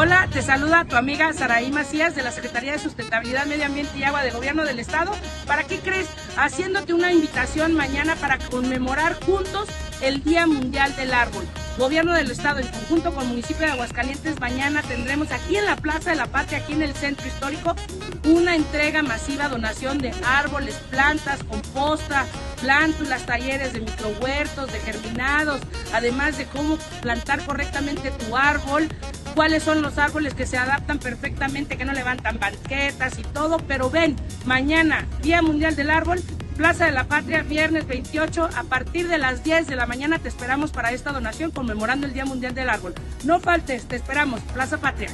Hola, te saluda tu amiga Saraí Macías de la Secretaría de Sustentabilidad, Medio Ambiente y Agua de Gobierno del Estado. ¿Para qué crees? Haciéndote una invitación mañana para conmemorar juntos el Día Mundial del Árbol. Gobierno del Estado, en conjunto con el municipio de Aguascalientes, mañana tendremos aquí en la Plaza de la Patria, aquí en el centro histórico, una entrega masiva, donación de árboles, plantas, composta, plántulas, talleres de microhuertos, de germinados, además de cómo plantar correctamente tu árbol, cuáles son los árboles que se adaptan perfectamente, que no levantan banquetas y todo, pero ven, mañana, Día Mundial del Árbol, Plaza de la Patria, viernes 28, a partir de las 10 de la mañana te esperamos para esta donación conmemorando el Día Mundial del Árbol. No faltes, te esperamos, Plaza Patria.